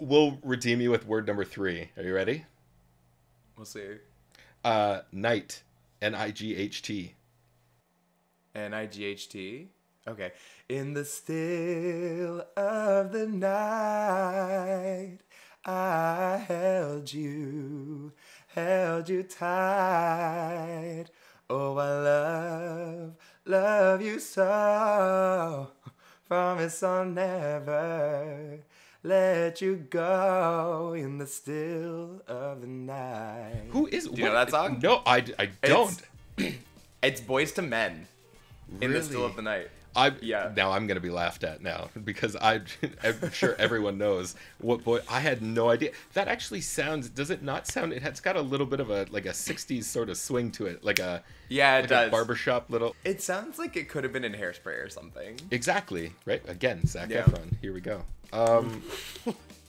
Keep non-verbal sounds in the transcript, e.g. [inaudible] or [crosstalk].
we'll redeem you with word number three. Are you ready? We'll see. Uh, night. N I G H T. N I G H T. Okay. In the still of the night, I held you, held you tight. Oh, I love, love you so. Promise I'll never let you go in the still of the night. Who is? Do you know that song? No, I, I don't. It's, [clears throat] it's Boyz II Men in the still of the night. I Yeah. Now I'm gonna be laughed at now [laughs] because I, [laughs] I'm sure everyone knows what boy. I had no idea. That actually sounds. Does it not sound? It has got a little bit of a like a '60s sort of swing to it, like a Yeah, it like does. a barbershop little. It sounds like it could have been in Hairspray or something. Exactly right. Again, Zac Yeah. Efron. Here we go. Um, [laughs]